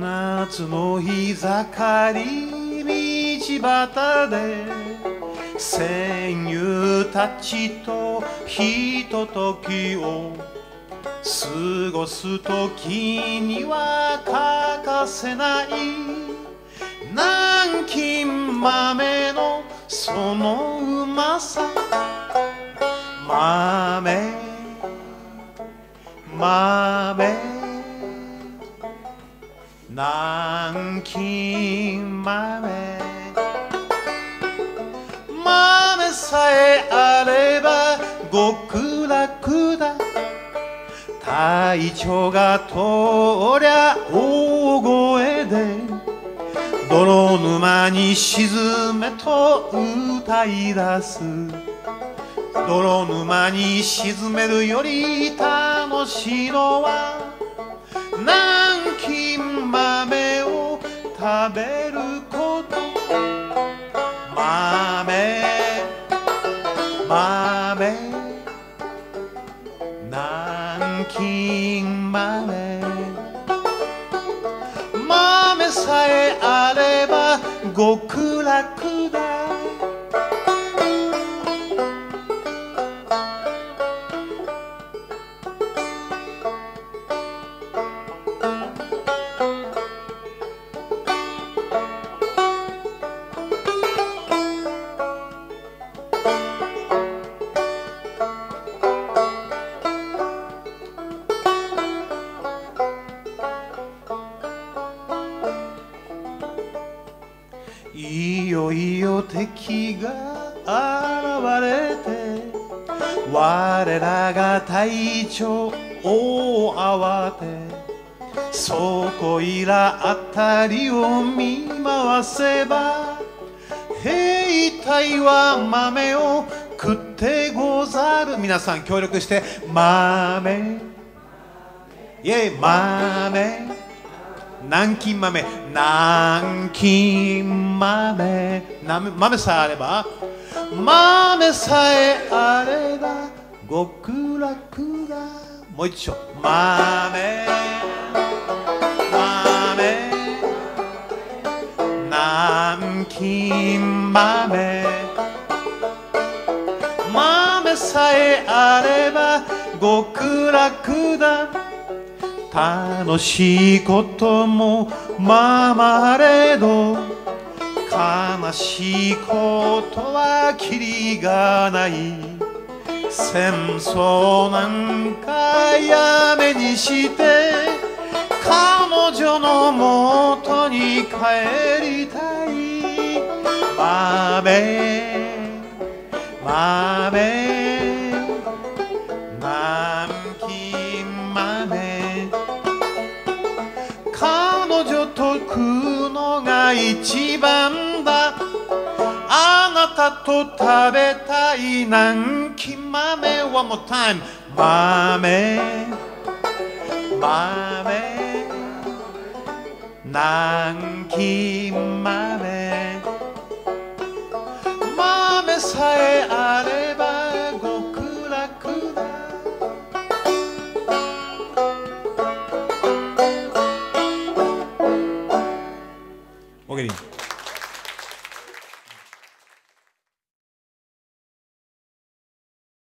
夏の日盛り道端で戦友たちとひとときを過ごす時には欠かせない。南京豆のそのうまさ。豆。豆。南京豆豆さえあれば極楽だ。隊長が通りゃ大声で泥沼に沈めと歌い出す。泥沼に沈めるより楽しいのは」「まめまめ」「なんきんまめ」「まめさえあればごくいよいよ敵が現れて我らが隊長を慌てそこいらあたりを見回せば兵隊は豆を食ってござる。皆さん協力して豆。イェイ豆。南京豆。南京豆。豆さえあれば。豆さえあれば。極楽だもう一丁豆。豆。南京豆。豆さえあれば。極楽だ楽しいこともままれど悲しいことはきりがない。戦争なんかやめにして彼女のもとに帰りたい。豆豆南京豆が一番だ。あなたと食べたい南京豆 One more time 豆。豆。南京豆。豆さえおげり